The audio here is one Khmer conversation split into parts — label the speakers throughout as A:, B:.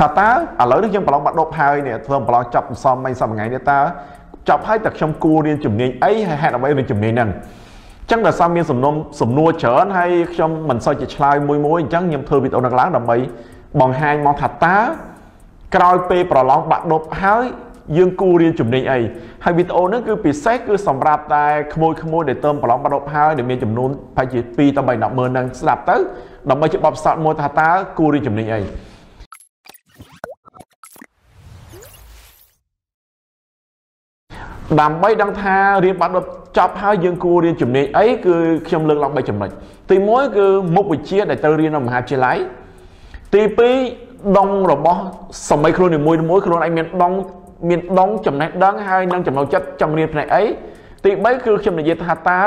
A: ថាតើឥឡូវនេះយើងប្រឡងបាត់ដប់ហើយនេះធ្វើប្រឡងចាប់សំមិញសំថ្ងៃនេះតើចាប់ហើយតែខ្ញុំគួររៀនជំនាញអីហើយហេតុអ្វីរៀនជំនាញហ្នឹងអញ្ចឹងដោយសារមានសំណុំសំណួរច្រើនហើយខ្ញុំមិនសូវជាឆ្លើយមួយមួយអញ្ចឹងខ្ញុំធ្វើវីដេអូនេះឡើងដើម្បីបង្ហាញមកថាតើក្រោយពេលប្រឡងបាក់ដប់ហើយយើងគូរៀនជំនាញអីហើយវីដេអូនេះគឺពិសេសគឺសម្រាប់តែក្មួយក្មួយដែលទៅប្រឡងបាក់ដប់ហើយដែលមានចំនួនប្រហែលជា2ទៅ3 10ម៉ឺននឹងស្ដាប់ទៅដើម្បីជាបបផ្សោតមួយថាតើគូរៀនជំនាញអី ដើម្បីដឹងថារៀនបាត់ដប់ចប់ហើយយើងគួររៀនជំនាញអីគឺខ្ញុំលើកឡើង3ចំណុចទី1គឺមុខវិជ្ជាដែលត្រូវរៀននៅមហាវិទ្យាល័យទី2ដងរបស់សម័យខ្លួននីមួយៗខ្លួនឯងមានដងមានដងចំណេះដឹងហើយនឹងចំណូលចិត្តចង់រៀនផ្នែកអីទី3គឺខ្ញុំនិយាយថាតើ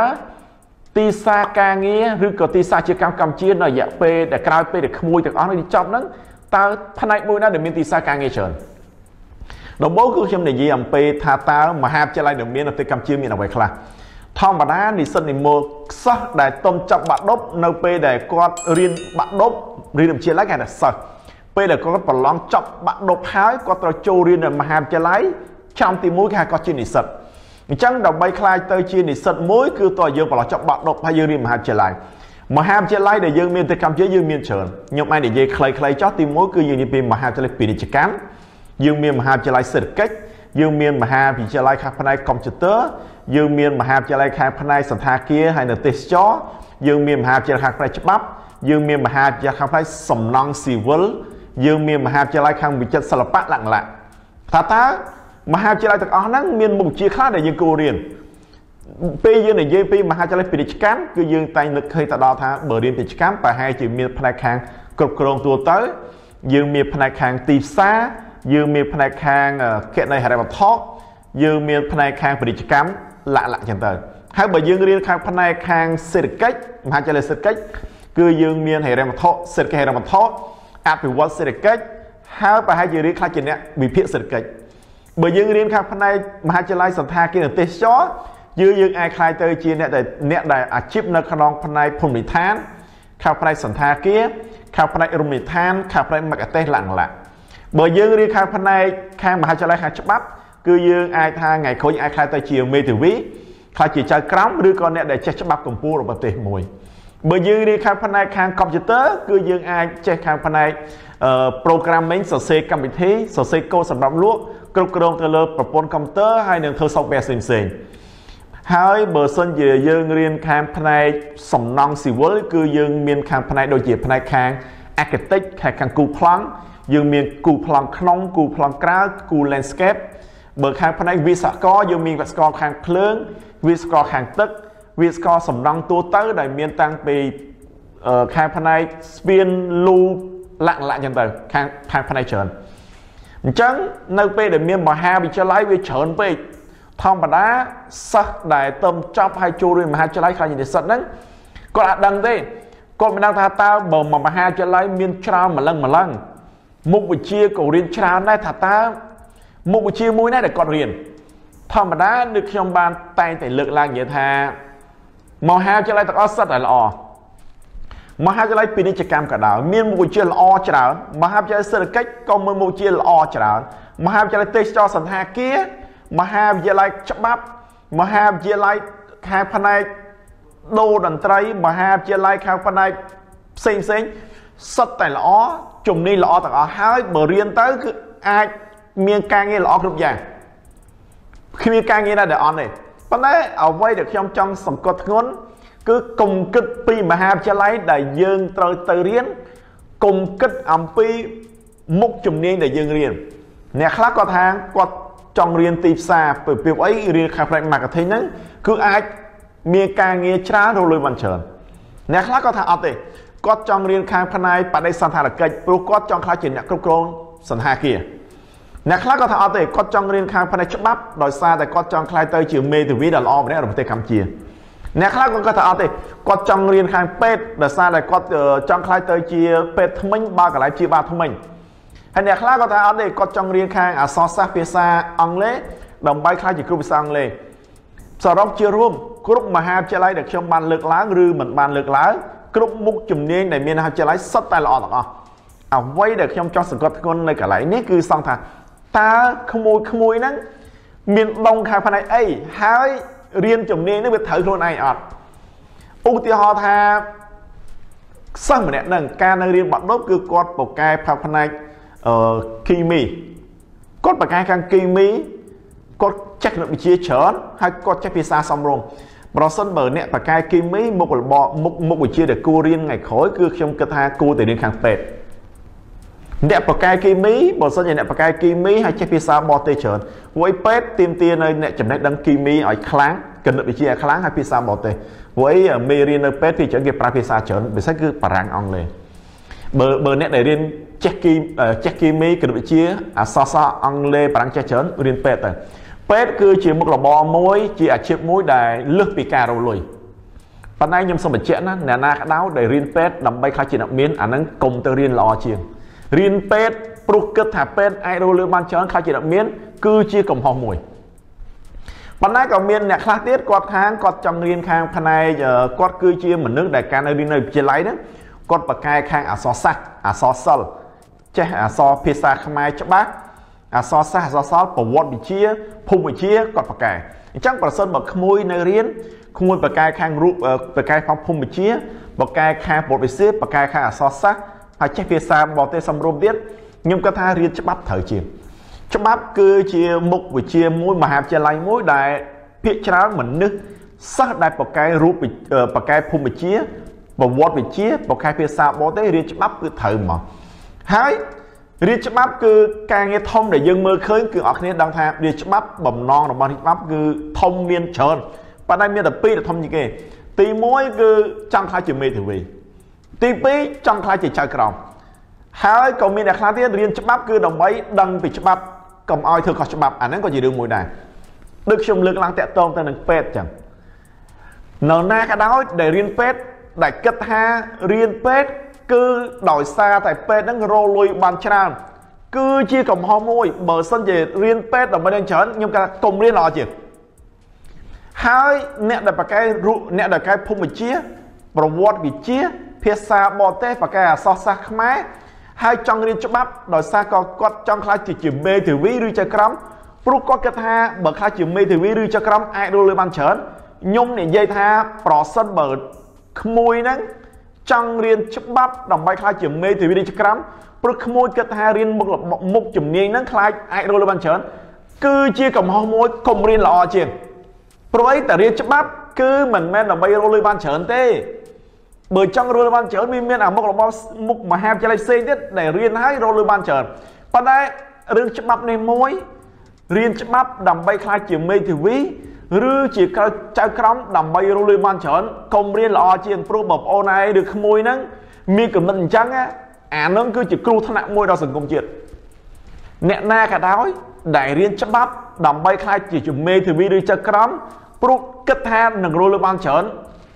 A: ទីផ្សារការងារឬក៏ទីផ្សារជាកម្មកម្ពុជានៅរយៈពេលដែលក្រោយពេលដែលក្មួយទាំងអស់នេះចប់ហ្នឹងតើផ្នែកមួយណាដែលមានទីផ្សារការងារច្រើន ដំបូងគឺខ្ញុំនិយាយអំពីថាតើមហាវិទ្យាល័យដែលមាននៅប្រទេសកម្ពុជាមានអ្វីខ្លះធម្មតានិស្សិតនិមលសិស្សដែលទុំចាប់បាក់ដប់នៅពេលដែលគាត់រៀនបាក់ដប់រៀនវិទ្យាល័យគេហៅថាសិស្សពេលដែលគាត់ប្រឡងចប់បាក់ដប់ហើយគាត់ត្រូវចូលរៀននៅមហាវិទ្យាល័យឆ្នាំទី1គេហៅគាត់ជានិស្សិតអញ្ចឹងដើម្បីខ្លាយទៅជានិស្សិតមួយគឺតើយើងប្រឡងចប់បាក់ដប់ហើយយើងរៀនមហាវិទ្យាល័យមហាវិទ្យាល័យដែលយើងមានទៅកម្ពុជាយើងមានច្រើនខ្ញុំអាចនិយាយខ្លីៗចោះទី1គឺយើងនិយាយពីមហាវិទ្យាល័យពាណិជ្ជកម្ម យើងមានមហាវិទ្យាល័យសេដ្ឋកិច្ចយើងមានមហាវិទ្យាល័យខាងផ្នែកកុំព្យូទ័រយើងមានមហាវិទ្យាល័យខាងផ្នែកសន្តាគារហើយនៅទេសចរយើងមានមហាវិទ្យាល័យខាងផ្នែកច្បាប់យើងមានមហាវិទ្យាល័យខាងផ្នែកសំណង់ស៊ីវិលយើងមានមហាវិទ្យាល័យខាងវិចិត្រសិល្បៈលក្ខណៈថាតើមហាវិទ្យាល័យទាំងអស់ហ្នឹងមានមុខវិជ្ជាខ្លះដែលយើងគួររៀនពេលយើងនិយាយពីមហាវិទ្យាល័យពាណិជ្ជកម្មគឺយើងតែងនឹកឃើញទៅដល់ថាបើរៀនពាណិជ្ជកម្មប្រហែលជាមានផ្នែកខាងគ្រប់គ្រងទូទៅយើងមានផ្នែកខាងទីផ្សារ យើងមានផ្នែកខាងគណនេយ្យហិរញ្ញវត្ថុយើងមានផ្នែកខាងពាណិជ្ជកម្មលក្ខណៈចឹងទៅហើយបើយើងរៀនខាងផ្នែកខាងសេដ្ឋកិច្ចមហាវិទ្យាល័យសេដ្ឋកិច្ចគឺយើងមានហិរញ្ញវត្ថុសេដ្ឋកិច្ចហិរញ្ញវត្ថុអភិវឌ្ឍសេដ្ឋកិច្ចហើយប្រហែលជារៀនខ្លះជាអ្នកវិភាគសេដ្ឋកិច្ចបើយើងរៀនខាងផ្នែកមហាវិទ្យាល័យសន្តាគារទេសចរយើងយើងអាចខ្លាយទៅជាអ្នកដែលអ្នកដែលអាជីពនៅក្នុងផ្នែកភូមិឋានខាងផ្នែកសន្តាគារខាងផ្នែករមណីយដ្ឋានខាងផ្នែកមគ្គុទេសលង្លា បើយើងរៀនខាងផ្នែកខាងមហាវិទ្យាល័យខាងច្បាប់គឺយើងអាចថាថ្ងៃក្រោយអាចខ្លាយទៅជាមេធាវីខ្លាយជាចៅក្រមឬក៏អ្នកដែលចេះច្បាប់កម្ពុជារបស់ប្រទេសមួយបើយើងរៀនខាងផ្នែកខាងកុំព្យូទ័រគឺយើងអាចចេះខាងផ្នែក programming សរសេរកម្មវិធីសរសេរកូដសម្រាប់លក់គ្រប់គ្រងទៅលើប្រព័ន្ធកុំព្យូទ័រហើយនឹងធ្វើ software ផ្សេងៗហើយបើសិនជាយើងរៀនខាងផ្នែកសំណង់ស៊ីវិលគឺយើងមានខាងផ្នែកដូចជាផ្នែកខាង architect ខាងគូប្លង់ យើងមានគូប្លង់ក្នុងគូប្លង់ក្រៅគូ landscape បើខាងផ្នែកវិស្វករយើងមានវិស្វករខាងភ្លើងវិស្វករខាងទឹកវិស្វករសំណង់ទូទៅដែលមានតាំងពីខាងផ្នែកស្ពានលូលក្ខណៈចឹងទៅខាងខាងផ្នែកច្រើនអញ្ចឹងនៅពេលដែលមានមហាវិទ្យាល័យវាច្រើនពេកធម្មតាសិស្សដែលទៅចប់ហើយចូលរៀនមហាវិទ្យាល័យខ្លាចនិស្សិតហ្នឹងគាត់អត់ដឹងទេគាត់មិនដឹងថាតើបើមហាវិទ្យាល័យមានច្រើនម្លឹងម្លឹង មុខវិជ្ជាក៏រៀនច្រើនដែរថាតើមុខវិជ្ជាមួយណាដែលគាត់រៀនធម្មតាដូចខ្ញុំបានតែងតែលើកឡើងនិយាយថាមហាវិទ្យាល័យទាំងអស់សិតតែល្អមហាវិទ្យាល័យពាណិជ្ជកម្មក៏ដោយមានមុខវិជ្ជាល្អច្រើនមហាវិទ្យាល័យសេដ្ឋកិច្ចក៏មានមុខវិជ្ជាល្អច្រើនមហាវិទ្យាល័យទេសចរសន្តាគារមហាវិទ្យាល័យច្បាប់មហាវិទ្យាល័យខាងផ្នែកដូរតន្ត្រីមហាវិទ្យាល័យខាងផ្នែកផ្សេងផ្សេងសិតតែល្អ ជំនាញល្អទាំងអស់ហើយបើរៀនទៅគឺអាចមានការងារល្អគ្រប់យ៉ាងគ្មានការងារណាដែលអន់ទេប៉ុន្តែអ្វីដែលខ្ញុំចង់សង្កត់ធ្ងន់គឺកុំគិតពីមហាវិទ្យាល័យដែលយើងត្រូវទៅរៀនកុំគិតអំពីមុខជំនាញដែលយើងរៀនអ្នកខ្លះគាត់ថាគាត់ចង់រៀនទីផ្សារពីពីអីរៀនខាងផ្នែក marketing ហ្នឹងគឺអាចមានការងារច្រើនរលួយបានច្រើនអ្នកខ្លះគាត់ថាអត់ទេ គាត់ចង់រៀនខាងផ្នែកបដិសន្តារកិច្ចព្រោះគាត់ចង់ខ្លាចជាអ្នកគ្រប់គ្រងសន្តាគារអ្នកខ្លះគាត់ថាអត់ទេគាត់ចង់រៀនខាងផ្នែកច្បាប់ដោយសារតែគាត់ចង់ខ្លាយទៅជាមេធាវីដ៏ល្អម្នាក់របស់ប្រទេសកម្ពុជាអ្នកខ្លះគាត់គាត់ថាអត់ទេគាត់ចង់រៀនខាងពេទ្យដោយសារតែគាត់ចង់ខ្លាយទៅជាពេទ្យថ្មិញបើកន្លែងជាបាលថ្មិញហើយអ្នកខ្លះគាត់ថាអត់ទេគាត់ចង់រៀនខាងអក្សរសាស្ត្រភាសាអង់គ្លេសដើម្បីខ្លាយជាគ្រូភាសាអង់គ្លេសសរុបជារួមគ្រប់មហាវិទ្យាល័យដែលខ្ញុំបានលើកឡើងឬមិនបានលើកឡើង គ្រប់មុខជំនាញដែលមានមហាវិទ្យាល័យសុទ្ធតែល្អទាំងអស់អ្វីដែលខ្ញុំចង់សង្កត់ធ្ងន់នៅកន្លែងនេះគឺសង្ឃថាតើក្មួយក្មួយហ្នឹងមានដងខាងផ្នែកអីហើយរៀនជំនាញនេះវាត្រូវខ្លួនឯងអត់ឧទាហរណ៍ថាសិស្សម្នាក់ហ្នឹងការនៅរៀនបាក់ដប់គឺគាត់បកកែផ្នែកអឺគីមីគាត់បកកែខាងគីមីគាត់ចេះគណិតវិទ្យាច្រើនហើយគាត់ចេះភាសាសំរុំ ប្រសិនបើអ្នកបកកែគីមីមុខរបរមុខមុខវិជ្ជាដែលគួររៀនថ្ងៃក្រោយគឺខ្ញុំគិតថាគួរតែរៀនខាងពេទ្យអ្នកបកកែគីមីបើសិនជាអ្នកបកកែគីមីហើយចេះភាសាបរទេសច្រើនវ័យពេទ្យទៀមទានៅអ្នកចំណេះដឹងគីមីឲ្យខ្លាំងគណិតវិទ្យាឲ្យខ្លាំងហើយភាសាបរទេសព្រោះអីមេរៀននៅពេទ្យពីច្រើនគេប្រើភាសាច្រើនពិសេសគឺបារាំងអង់គ្លេសបើបើអ្នកដែលរៀនចេះគីចេះគីមីគណិតវិទ្យាអក្សរសាស្ត្រអង់គ្លេសបារាំងចេះច្រើនរៀនពេទ្យទៅ ពេទ្យគឺជាមុខរបរមួយ ជាអាជីពមួយដែលលើសពីការរលុយប៉ុន្តែខ្ញុំសូមបញ្ជាក់ណាអ្នកណាក្តៅដែលរៀនពេទ្យដើម្បីខ្លះជាអ្នកមានអាហ្នឹងកុំទៅរៀនល្អជាងរៀនពេទ្យព្រោះគិតថាពេទ្យអាចរលុយបានច្រើនខ្លះជាអ្នកមាន គឺជាកំហុសមួយប៉ុន្តែក៏មានអ្នកខ្លះទៀតគាត់ខាងគាត់ចង់រៀនខាងផ្នែកគាត់គឺជាមនុស្សដែលការនៅរៀននៅវិទ្យាល័យហ្នឹងគាត់បកកែខាងអក្សរសាស្ត្រអក្សរសិល្ប៍ចេះអក្សរភាសាខ្មែរច្បាស់ អក្សរសាស្ត្រអក្សរសិល្ប៍ប្រវត្តិវិទ្យាភូមិវិទ្យាគាត់បកកែអញ្ចឹងប្រសិនបើក្មួយនៅរៀនក្មួយបកកែខាងរូបបកកែខាងភូមិវិទ្យាបកកែខាងប្រវត្តិវិទ្យាបកកែខាងអក្សរសាស្ត្រហើយចេះភាសាបរទេសសំរុំទៀតខ្ញុំគាត់ថារៀនច្បាប់ត្រូវជាងច្បាប់គឺជាមុខវិជ្ជាមួយមហាវិទ្យាល័យមួយដែលភាគច្រើនមនុស្សសិស្សដែលបកកែរូបបកកែភូមិវិទ្យាប្រវត្តិវិទ្យាបកកែភាសាបរទេសរៀនច្បាប់គឺត្រូវហ្មងហើយ រៀនច្បាប់គឺការងារធំដែលយើងមើលឃើញគឺអរគ្នាដឹងថារៀនច្បាប់បំណងរបស់ច្បាប់គឺធំមានច្រើនប៉ុន្តែមានតែពីរដែលធំជាងគេ ទី1គឺចង់ខ្លាចជាមេធាវីទី2ចង់ខ្លាចជាចៅក្រមហើយក៏មានអ្នកខ្លះទៀតរៀនច្បាប់គឺដើម្បីដឹងពីច្បាប់កុំឲ្យធ្វើខុសច្បាប់អាហ្នឹងក៏ជារឿងមួយដែរដូចខ្ញុំលើកឡើងតាក់ទងទៅនឹងពេទ្យចឹងនៅណាក៏ដោយដែលរៀនពេទ្យដែលគិតថារៀនពេទ្យ គឺដោយសារតែពេទ្យហ្នឹងរលុយបានច្រើនគឺជាកំហុសមួយបើសិនជារៀនពេទ្យដើម្បីនឹងច្រើនខ្ញុំគាត់កុំរៀនល្អជាងហើយអ្នកដែលបកកែអ្នកដែលកែភូមិវិទ្យាប្រវត្តិវិទ្យាភាសាបរទេសបកកែអក្សរសាស្ត្រខ្មែរហើយចង់រៀនច្បាប់ដោយសារក៏គាត់ចង់ខ្លាចជាមេធាវីឬចៅក្រមព្រោះគាត់គិតថាបើខ្លាចជាមេធាវីឬចៅក្រមអាចរលួយបានច្រើនខ្ញុំនិយាយថាប្រសិនបើក្មួយហ្នឹង ចង់រៀនច្បាប់ដើម្បីខ្លាចជាមេធាវីឬចៅក្រមព្រោះក្មួយគិតថារៀនមុខមុខជំនាញហ្នឹងខ្លាចអាចរលួយបានច្រើនគឺជាកំហុសមួយកុំរៀនល្អជាងព្រោះអីតែរៀនច្បាប់គឺមិនមែនដើម្បីរលួយបានច្រើនទេបើចង់រលបានច្រើនវាមានអាមុខរបស់មុខមហាវិទ្យាល័យផ្សេងទៀតដែលរៀនហើយរលបានច្រើនប៉ុន្តែរឿងច្បាប់នេះមួយរៀនច្បាប់ដើម្បីខ្លាចជាមេធាវី ឬជាចៅក្រមដើម្បីរលួយបានច្រើនកុំរៀនល្អជាងព្រោះបងប្អូនឯងឬក្មួយហ្នឹងមានកំណត់អញ្ចឹងអានឹងគឺជាគ្រោះថ្នាក់មួយដល់សង្គមជាតិអ្នកណាក៏ដោយដែលរៀនច្បាប់ដើម្បីខ្លាចជាមេធាវីឬចៅក្រមព្រោះគិតថានឹងរលួយបានច្រើន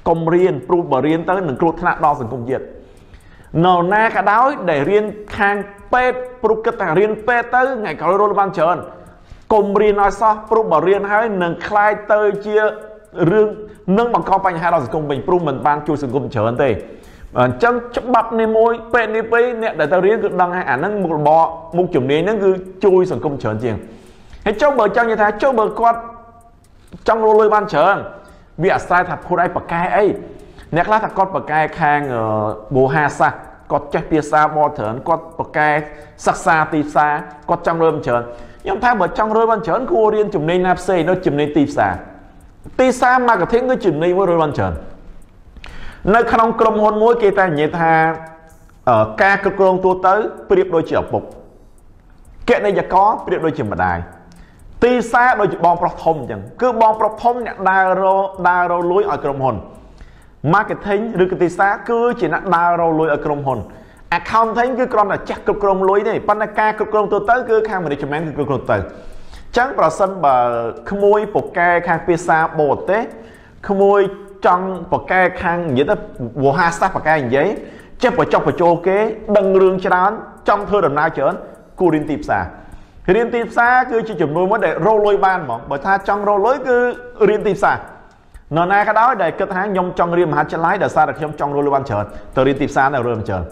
A: កុំរៀនព្រោះបើរៀនទៅនឹងគ្រោះថ្នាក់ដល់សង្គមជាតិនៅណាក៏ដោយដែលរៀនខាងពេទ្យព្រោះគិតថារៀនពេទ្យទៅថ្ងៃក្រោយរលបានច្រើន កុំរៀនឲ្យសោះព្រោះបើរៀនហើយនឹងคล้ายទៅជារឿងនឹងបង្កបញ្ហាដល់សង្គមវិញព្រោះមិនបានជួយសង្គមច្រើនទេអញ្ចឹងច្បាប់នេះមួយពេទ្យនេះពីរអ្នកដែលទៅរៀនគឺដឹងហើយអាហ្នឹងមុខរបរមុខជំនាញហ្នឹងគឺជួយសង្គមច្រើនជាងហើយចុះបើចង់និយាយថាចុះបើគាត់ចង់រលួយបានច្រើនវាអាស្រ័យថាខ្លួនឯងបកកែអីអ្នកខ្លះថាគាត់បកកែខាងបូហាសាសគាត់ចេះភាសាបរច្រើនគាត់បកកែសិក្សាទីផ្សារគាត់ចង់រើមច្រើន ខ្ញុំថាបើចង់រើមបានច្រើនគួររៀនជំនាញណាផ្សេងនៅជំនាញទីផ្សារទីផ្សារ marketing គឺជំនាញមួយរើមបានច្រើននៅក្នុងក្រុមហ៊ុនមួយគេតែនិយាយថាការគ្រប់គ្រងទូទៅប្រៀបដូចជាឪពុកគណនេយ្យករប្រៀបដូចជាម្ដាយទីផ្សារដូចជាបងប្រុសធំអញ្ចឹងគឺបងប្រុសធំអ្នកដើររដើររលួយឲ្យក្រុមហ៊ុន marketing ឬក៏ទីផ្សារគឺជាអ្នកដើររលួយឲ្យក្រុមហ៊ុន accounting គឺគ្រាន់តែចេះគ្រប់គ្រងលុយទេប៉ុន្តែការគ្រប់គ្រងទូទៅគឺខាង management គឺគ្រប់គ្រងទៅអញ្ចឹងប្រសិនបើក្មួយពូកែខាងភាសាបរទេសក្មួយចង់ពូកែខាងនិយាយទៅវោហាសាស្ត្រពូកែនិយាយចេះបញ្ចុះបញ្ចូលគេ ដឹងរឿងច្រើនចង់ធ្វើដំណើរច្រើនគូរៀនទីផ្សាររៀនទីផ្សារគឺជាចំនួនមួយដែលរលុយបានហ្មងបើថាចង់រលុយគឺរៀនទីផ្សារនរណាក៏ដោយដែលគិតថាខ្ញុំចង់រៀនមហាវិទ្យាល័យដោយសារតែខ្ញុំចង់រលុយបានច្រើនទៅរៀនទីផ្សារនៅរឿងច្រើន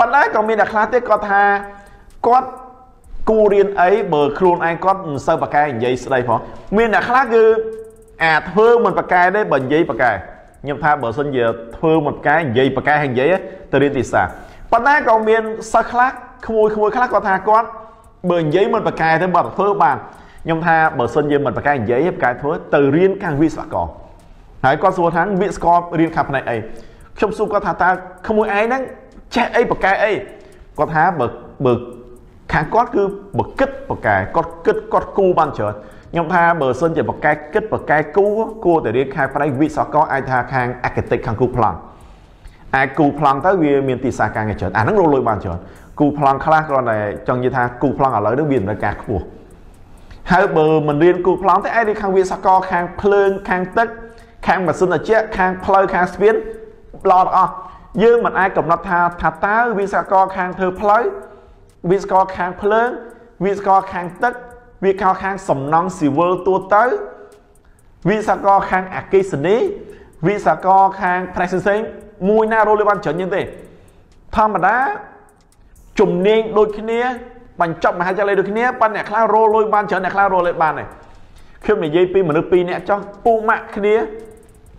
A: ប៉ុន្តែក៏មានអ្នកខ្លះទៀតគាត់ថាគាត់គូរៀនអីបើខ្លួនឯងគាត់មិនសូវប្រកែនិយាយស្ដីផងមានអ្នកខ្លះគឺអាធ្វើមិនប្រកែទេបើនិយាយប្រកែខ្ញុំថាបើសិនជាធ្វើមិនប្រកែនិយាយប្រកែហើយនិយាយទៅរៀនទីសាប៉ុន្តែក៏មានសិស្សខ្លះក្មួយក្មួយខ្លះគាត់ថាគាត់បើនិយាយមិនប្រកែទេបើធ្វើបានខ្ញុំថាបើសិនជាមិនប្រកែនិយាយប្រកែធ្វើទៅរៀនខាងវិស្វករហើយគាត់សួរថាវិស្វកររៀនខាងផ្នែកអីខ្ញុំសួរគាត់ថាតើក្មួយឯងហ្នឹង ចេះអីប្រកែអីគាត់ថាបើបើខាងគាត់គឺបើគិតប្រកែគាត់គិតគាត់គូបានច្រើនខ្ញុំថាបើសិនជាប្រកែគិតប្រកែគូគួរតែរៀនខាងផ្នែកវិស្វករអាចថាខាងអេកាតិកខាងគូប្លង់អាចគូប្លង់ទៅវាមានទីសាការងារច្រើនអាហ្នឹងរលួយបានច្រើនគូប្លង់ខ្លះគ្រាន់តែចង់និយាយថាគូប្លង់ឥឡូវនេះវាដំណើរការខ្ពស់ហើយបើមិនរៀនគូប្លង់ទេអាចរៀនខាងវិស្វករខាងភ្លើងខាងទឹកខាងម៉ាស៊ីនត្រជាក់ខាងផ្លូវខាងស្ពានល្អទាំងអស់ យើងមិនអាចកំណត់ថាថាតើវិស្វករខាងធ្វើផ្លូវវិស្វករខាងភ្លើងវិស្វករខាងទឹកវាខោខាងសំណង់ស៊ីវិលទូទៅវិស្វករខាងអគិសនីវិស្វករខាងផ្នែកផ្សេងមួយណារលបានច្រើនជាងទេធម្មតាជំនាញដូចគ្នាបញ្ចប់មហាវិទ្យាល័យដូចគ្នាប៉ុន្តែអ្នកខ្លះរលលុយបានច្រើនអ្នកខ្លះរលលុយបានទេខ្ញុំនិយាយពីមនុស្សពីរនាក់ចោះពូម៉ាក់គ្នា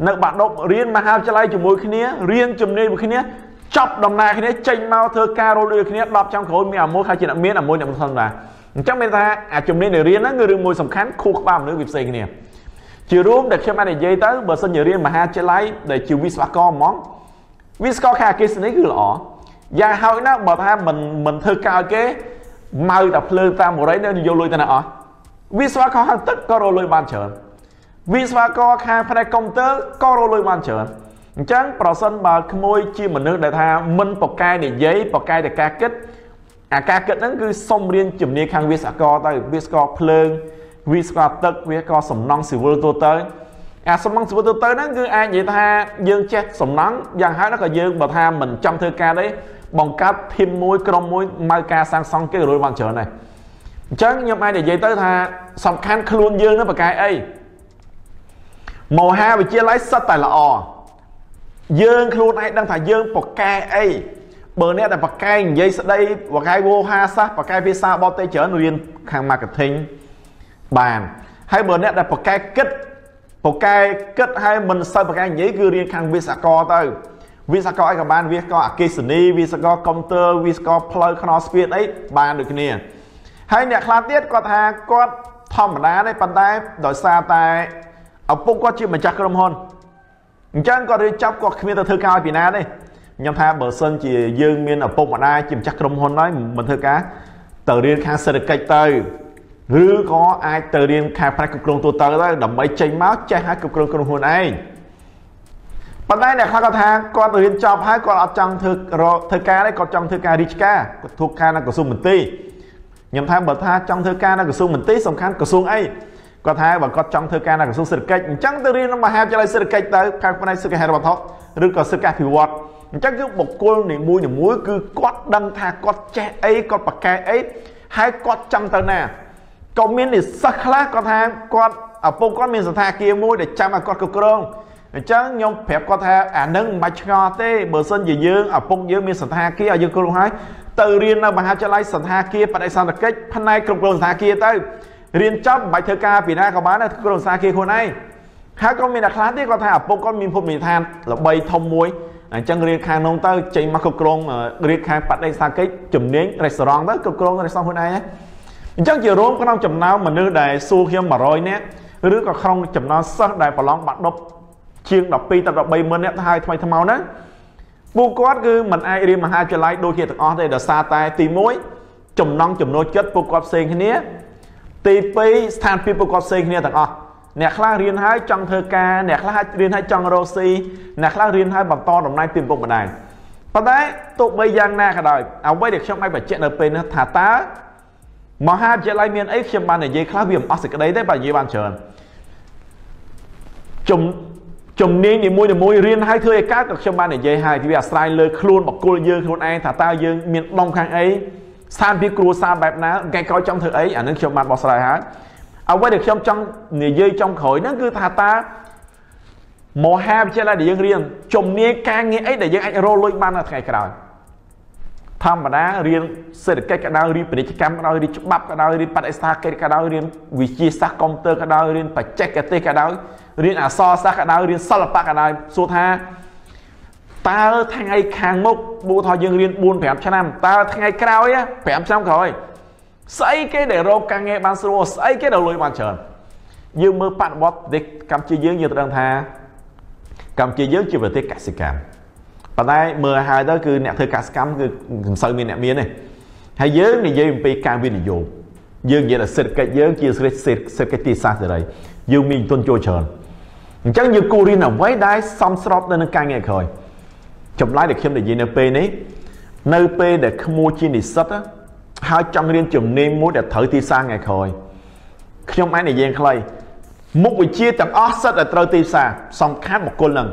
A: នៅបាក់ដប់រៀនមហាវិទ្យាល័យជាមួយគ្នារៀនជំនាញមួយគ្នាចប់ដំណើរគ្នាចេញមកធ្វើការរលដូចគ្នា10ឆ្នាំក្រោយមានអាមួយខ្លះជាអ្នកមានអាមួយអ្នកមិនធម្មតាអញ្ចឹងមានថាអាជំនាញដែលរៀនហ្នឹងគឺរឿងមួយសំខាន់ខួរក្បាលមនុស្សវាផ្សេងគ្នាជារួមដែលខ្ញុំបាននិយាយទៅបើសិនជារៀនមហាវិទ្យាល័យដែលជាវិស្វករហ្មងវិស្វករខាងអគ្គិសនីគឺល្អយ៉ាងហោចណាស់បើថាមិនមិនធ្វើកោចគេម៉ៅតែភ្លើងតាមបរិយនៅយកលុយទៅណាអស់វិស្វករខាងទឹកក៏រលុយបានច្រើន វិស្វករខាងផ្នែកកុំព្យូទ័រក៏រលុយបានច្រើនអញ្ចឹងប្រសិនបើក្មួយជាមនុស្សដែលថាមិនប្រកែនិយាយប្រកែតែការគិតអាការគិតហ្នឹងគឺសុំរៀនជំនាញខាងវិស្វករទៅវិស្វករភ្លើងវិស្វករទឹកវិស្វករសំណង់ស៊ីវិលទូទៅអាសំណង់ស៊ីវិលទូទៅហ្នឹងគឺអាចនិយាយថាយើងចេះសំណង់យ៉ាងហោចណាស់ក៏យើងបើថាមិនចង់ធ្វើការទេបង្កើតធីមមួយក្រុមមួយមកការសាងសង់គេរួចបានច្រើនដែរអញ្ចឹងខ្ញុំអាចនិយាយទៅថាសំខាន់ខ្លួនយើងនឹងបកកែអី មហាវិទ្យាល័យសិតតែល្អយើងខ្លួនឯងដឹងថាយើងបកកែអីបើអ្នកដែលបកកែនិយាយស្ដីបកកែវោហាសាសបកកែភាសាបរទេសច្រើនរៀនខាង marketing បានហើយបើអ្នកដែលបកកែគិតបកកែគិតហើយមិនសូវបកកែនិយាយគឺរៀនខាងវិស្វករទៅវិស្វករអីក៏បានវិស្វករអកេសនីវិស្វករកុំព្យូទ័រវិស្វករផ្លូវខ្នល់ស្ពានអីបានដូចគ្នាហើយអ្នកខ្លះទៀតគាត់ថាគាត់ធម្មតាទេប៉ុន្តែដោយសារតែ ឪពុកគាត់ជាម្ចាស់ក្រុមហ៊ុនអញ្ចឹងគាត់រៀនចាប់គាត់គ្មានទៅធ្វើការឲ្យពីណាទេខ្ញុំថាបើសិនជាយើងមានឪពុកម្ដាយជាម្ចាស់ក្រុមហ៊ុនហើយមិនធ្វើការទៅរៀនខាងសេដ្ឋកិច្ចទៅឬក៏អាចទៅរៀនខាងផ្នែកគ្រប់គ្រងទូទៅទៅដើម្បីចេញមកចេះឲ្យគ្រប់គ្រងក្រុមហ៊ុនឯងប៉ុន្តែអ្នកខ្លះគាត់ថាគាត់រៀនចប់ហើយគាត់អត់ចង់ធ្វើធ្វើការទេគាត់ចង់ធ្វើការរាជការគាត់ធ្វើការនៅក្រសួងមន្ទីរខ្ញុំថាបើថាចង់ធ្វើការនៅក្រសួងមន្ទីរសំខាន់ក្រសួងអី គាត់ថាបើគាត់ចង់ធ្វើការនៅក្រសួងសេដ្ឋកិច្ចអញ្ចឹងទៅរៀននៅមហាវិទ្យាល័យសេដ្ឋកិច្ចទៅខាងផ្នែកសេដ្ឋកិច្ចហិរញ្ញវត្ថុឬក៏សេដ្ឋកិច្ចអភិវឌ្ឍអញ្ចឹងគឺបុគ្គលនីមួយនីមួយគឺគាត់ដឹងថាគាត់ចេះអីគាត់ប្រកែអីហើយគាត់ចង់ទៅណាក៏មាននិស្សិតខ្លះគាត់ថាគាត់ឪពុកគាត់មានសន្តាគារមួយដែលចាំឲ្យគាត់គ្រប់គ្រងអញ្ចឹងខ្ញុំប្រាប់គាត់ថាអានឹងមិនបាច់ឆ្ងល់ទេបើសិនជាយើងឪពុកយើងមានសន្តាគារឲ្យយើងគ្រប់ហើយទៅរៀននៅមហាវិទ្យាល័យសន្តាគារបដិសន្តិកិច្ចផ្នែកគ្រប់គ្រងសន្តាគារទៅ រៀនចប់មិនបាច់ធ្វើការពីណាក៏បានដែរគ្រប់គ្រងសន្តាគារខ្លួនឯងហើយក៏មានអ្នកខ្លះទៀតគាត់ថាឪពុកគាត់មានភពនីឋានល្បីធំមួយអញ្ចឹងរៀនខាងនោះទៅចេញមកគ្រប់គ្រងរៀនខាងបដិសន្តិកិច្ចជំនាញរេស្តូរ៉ង់ទៅគ្រប់គ្រងរេស្តូរ៉ង់ខ្លួនឯងអញ្ចឹងជារួមក្នុងចំណោមមនុស្សដែលសួរខ្ញុំ100នាក់ឬក៏ក្នុងចំណោមសិស្សដែលប្រឡងបាក់ដប់ជាង12ទៅ13ម៉ឺននាក់ទៅហើយថ្មីថ្មោណាពួកគាត់គឺមិនអាចរៀនមហាវិទ្យាល័យដូចជាទាំងអស់ទេដោយសារតែទី1ចំណង់ចំណូលចិត្តពួកគាត់ផ្សេងគ្នា ទី2ស្ថានភាពពួកគាត់ផ្សេងគ្នាទាំងអស់អ្នកខ្លះរៀនហើយចង់ធ្វើការអ្នកខ្លះរៀនហើយចង់រកស៊ីអ្នកខ្លះរៀនហើយបន្តដំណើរពីពុកម្ដាយប៉ុន្តែទោះបីយ៉ាងណាក៏ដោយអ្វីដែលខ្ញុំអាចបញ្ជាក់នៅពេលនេះថាតើមហាវិទ្យាល័យមានអីខ្ញុំបាននិយាយខ្លះវាមិនអស់សេចក្តីទេបើនិយាយបានច្រើនជំជំនាញនីមួយៗរៀនហើយធ្វើឲ្យកើតក៏ខ្ញុំបាននិយាយហើយវាអាស្រ័យលើខ្លួនបកគលយើងខ្លួនឯងថាតើយើងមានដុំខាងអី ស្ថានភាពគ្រួសារបែបណាកែក្រោយចង់ធ្វើអីអានឹងខ្ញុំបានបោះស្រាយហើយអ្វីដែលខ្ញុំចង់និយាយចុងក្រោយហ្នឹងគឺថាតើមហាវិទ្យាល័យដែលយើងរៀនជំនាញការងារអីដែលយើងអាចរកលុយបាននៅថ្ងៃក្រោយធម្មតារៀនសេដ្ឋកិច្ចក៏ដោយរៀនពាណិជ្ជកម្មក៏ដោយរៀនច្បាប់ក៏ដោយរៀនបដិស្ថាកិច្ចក៏ដោយរៀនវិទ្យាសាស្ត្រកុំព្យូទ័រក៏ដោយរៀនបច្ចេកទេសក៏ដោយរៀនអក្សរសាស្ត្រក៏ដោយរៀនសិល្បៈក៏ដោយសួរថា តើថ្ងៃខាងមុខបូថាយើងរៀន4 5ឆ្នាំតើថ្ងៃក្រោយ5ឆ្នាំក្រោយស្អីគេដែលរកការងារបានស្រួលស្អីគេដែលលុយបានច្រើនយើងមើលបប្រវត្តិប្រទេសកម្ពុជាយើងយើងត្រូវដឹងថាកម្ពុជាយើងជាប្រទេសកសិកម្មប៉ុន្តែមើលហើយទៅគឺអ្នកធ្វើកសិកម្មគឺមិនសូវមានអ្នកមានទេហើយយើងនិយាយអំពីការវិនិយោគយើងនិយាយថាសេដ្ឋកិច្ចយើងជាសេដ្ឋកិច្ចទីសាស្ត្រសេរីយើងមានទុនចូលច្រើនអញ្ចឹងយើងគួររៀនអ្វីដែលសមស្របទៅនឹងការងារក្រោយ ចម្លើយដែលខ្ញុំនិយាយនៅពេលនេះនៅពេលដែលក្មួយជានិស្សិតហើយចង់រៀនជំនាញមួយដែលត្រូវទីផ្សារថ្ងៃក្រោយខ្ញុំអាចនិយាយខ្លីមុខវិជ្ជាទាំងអស់សិតតែត្រូវទីផ្សារសំខាន់បុគ្គលនឹង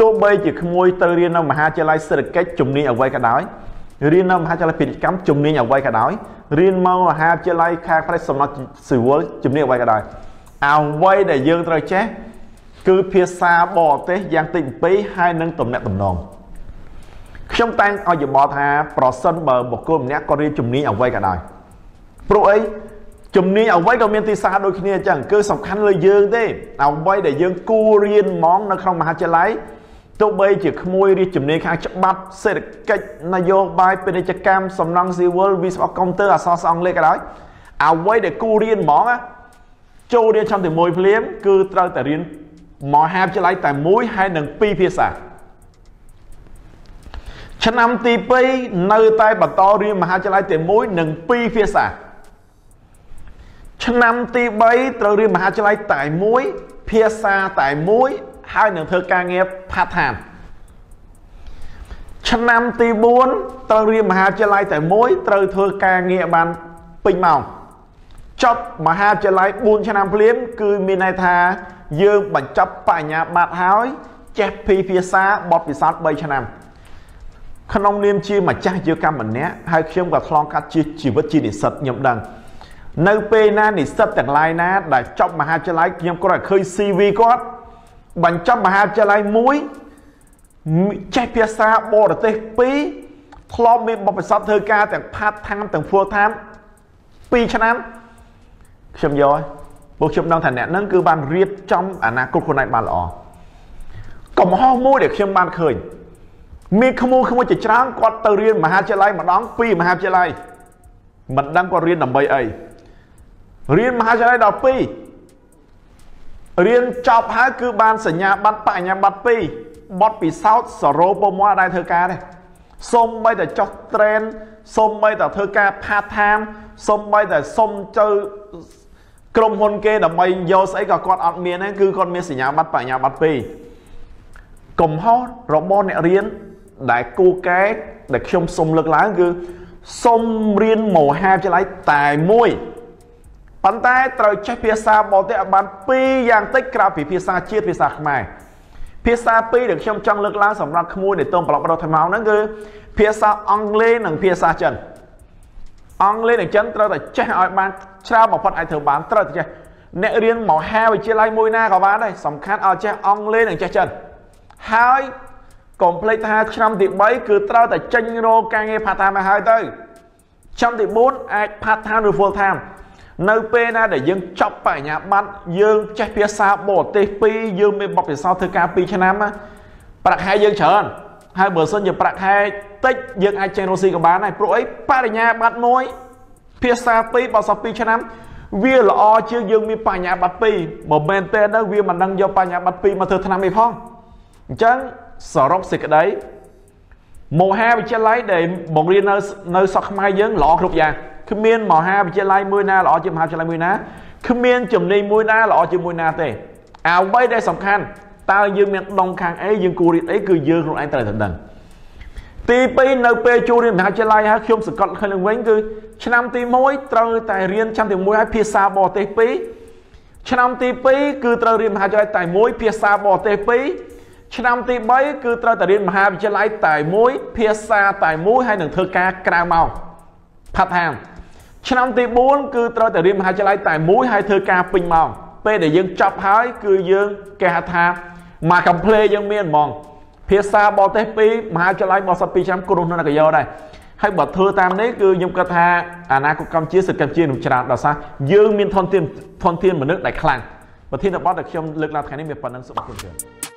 A: ទោះបីជាក្មួយទៅរៀននៅមហាវិទ្យាល័យសេដ្ឋកិច្ចជំនាញអ្វីក៏ដោយរៀននៅមហាវិទ្យាល័យពាណិជ្ជកម្មជំនាញអ្វីក៏ដោយរៀនមកមហាវិទ្យាល័យខាងផ្នែកសំណង់ស៊ីវិលជំនាញអ្វីក៏ដោយអ្វីដែលយើងត្រូវចេះ គឺភាសាបរទេសយ៉ាងតិច2ហើយនឹងទំនាក់ទំនងខ្ញុំតែងឲ្យយោបល់ថាប្រសិនបើបុគ្គលម្នាក់គាត់រៀនជំនាញអ្វីក៏ដោយព្រោះអីជំនាញអ្វីក៏មានទីផ្សារដូចគ្នាអញ្ចឹងគឺសំខាន់លើយើងទេអ្វីដែលយើងគួររៀនហ្មងនៅក្នុងមហាវិទ្យាល័យទោះបីជាក្មួយរៀនជំនាញខាងច្បាប់សេដ្ឋកិច្ចនយោបាយពាណិជ្ជកម្មសំណង់ស៊ីវិលវិស្វកម្មកុំព្យូទ័រអក្សរសាស្ត្រអង់គ្លេសក៏ដោយអ្វីដែលគួររៀនហ្មងចូលរៀនឆ្នាំទី1ភ្លាមគឺត្រូវតែរៀន មហាវិទ្យាល័យតែមួយហើយនឹងពីរភាសាឆ្នាំទី2នៅតែបន្តរៀនមហាវិទ្យាល័យតែមួយនិងពីរភាសាឆ្នាំទី3ត្រូវរៀនមហាវិទ្យាល័យតែមួយភាសាតែមួយហើយនឹងធ្វើការងារ part time ឆ្នាំទី4ត្រូវរៀនមហាវិទ្យាល័យតែមួយត្រូវធ្វើការងារបានពេញម៉ោងចប់មហាវិទ្យាល័យ4ឆ្នាំភ្លាមគឺមានន័យថាយើងបញ្ចប់បញ្ញាបត្រហើយចេះពីភាសាបទពិសោធន៍3ឆ្នាំក្នុងនាមជាម្ចាស់យាកម្មម្នាក់ហើយខ្ញុំក៏ឆ្លងកាត់ជាជីវិតជានិស្សិតខ្ញុំដឹងនៅពេលណានិស្សិតទាំងឡាយណាដែលចប់មហាវិទ្យាល័យខ្ញុំគាត់ឃើញ CV គាត់បញ្ចប់មហាវិទ្យាល័យមួយចេះភាសាបរទេស2ធ្លាប់មានបទពិសោធន៍ធ្វើការទាំង part time ទាំង full time 2ឆ្នាំខ្ញុំយកហើយ ពួកខ្ញុំដឹងថាអ្នកហ្នឹងគឺបានរៀបចំអនាគតខ្លួនឯងបានល្អកំហុសមួយដែលខ្ញុំបានឃើញមានក្មួយក្មួយជាច្រើនគាត់ទៅរៀនមហាវិទ្យាល័យម្ដងពីរមហាវិទ្យាល័យមិនដឹងគាត់រៀនដើម្បីអីរៀនមហាវិទ្យាល័យដល់2រៀនចប់ហើយគឺបានសញ្ញាបត្របញ្ញាបត្រ2បទពិសោធន៍សរោពម័ដែលធ្វើការទេសូម្បីតែចុះ train សូម្បីតែធ្វើការ part time សូម្បីតែសុំទៅ ក្រុមហ៊ុនគេដើម្បីយកស្អីក៏គាត់អត់មានដែរគឺគាត់មានសញ្ញាបត្របញ្ញាបត្រ2កំហុសរបស់អ្នករៀនដែលគូកែដែលខ្ញុំសុំលើកឡើងគឺសុំរៀនមហាវិទ្យាល័យតែមួយប៉ុន្តែត្រូវចេះភាសាបរទេសឲ្យបាន2យ៉ាងតិចក្រៅពីភាសាជាតិភាសាខ្មែរភាសាពីរដែលខ្ញុំចង់លើកឡើងសម្រាប់ក្មួយដែលតងប្រឡប់រត់ថ្មហ្នឹងគឺភាសាអង់គ្លេសនិងភាសាចិន អង់គ្លេសនិងចិនត្រូវតែចេះឲ្យបានច្រើនបំផុតអាចធ្វើបានត្រូវតែចេះអ្នករៀនមហាវិទ្យាល័យមួយណាក៏បានដែរសំខាន់ឲ្យចេះអង់គ្លេសនិងចេះចិនហើយកុំភ្លេចថាឆ្នាំទី3គឺត្រូវតែចេញរកការងារ part time ឲ្យហើយទៅឆ្នាំទី4អាច part time ឬ full time នៅពេលណាដែលយើងចប់បញ្ញាបត្រយើងចេះភាសាបរទេស2យើងមានបទពិសោធន៍ធ្វើការ2ឆ្នាំប្រាក់ខែយើងច្រើន ហើយបើសិនជាប្រាក់ខែតិចយើងអាចចេញរស់ស៊ីក៏បានដែរព្រោះអីបរិញ្ញាបត្រមួយភាសា2បើសោះ2ឆ្នាំវាល្អជាងយើងមានបញ្ញាបត្រ2បើមែនទេទៅវាមិនដឹងយកបញ្ញាបត្រ2មកធ្វើឆ្នាំអីផងអញ្ចឹងសរុបសេចក្តីមហាវិទ្យាល័យដែលបង្រៀននៅនៅសកខ្មែរយើងល្អគ្រប់យ៉ាងគ្មានមហាវិទ្យាល័យមួយណាល្អជាងមហាវិទ្យាល័យមួយណាគ្មានចំណេញមួយណាល្អជាមួយណាទេអ្វីដែលសំខាន់ តើយើងមានដងខាងអីយើងគួររៀនអីគឺយើងខ្លួនឯងត្រូវតែដឹងទី2នៅពេលចូលរៀនមហាវិទ្យាល័យហើយខ្ញុំសង្កត់ឃើញឡើងវិញគឺឆ្នាំទី1ត្រូវតែរៀនឆ្នាំទី1ហើយភាសាបរទេស2ឆ្នាំទី2គឺត្រូវរៀនមហាវិទ្យាល័យតែមួយភាសាបរទេស2ឆ្នាំទី3គឺត្រូវតែរៀនមហាវិទ្យាល័យតែមួយភាសាតែមួយហើយនឹងធ្វើការក្រៅម៉ោង part time ឆ្នាំទី4គឺត្រូវតែរៀនមហាវិទ្យាល័យតែមួយហើយធ្វើការពេញម៉ោងពេលដែលយើងចប់ហើយគឺយើងគេហៅថា មកកំ pl យើងមានហ្មង ភាសាបរទេស2មហាវិទ្យាល័យបោះសត2ឆ្នាំគ្រូនៅក៏យកដែរហើយបើធ្វើតាមនេះគឺខ្ញុំគិតថាអនាគតកម្ពុជាសិទ្ធិកម្ពុជានឹងច្រើនដល់សារយើងមានធនធានធនធានមនុស្សដែលខ្លាំងប្រធានបទដែលខ្ញុំលើកឡើងថ្ងៃនេះមានប៉ុណ្្នឹងសូមអរគុណច្រើន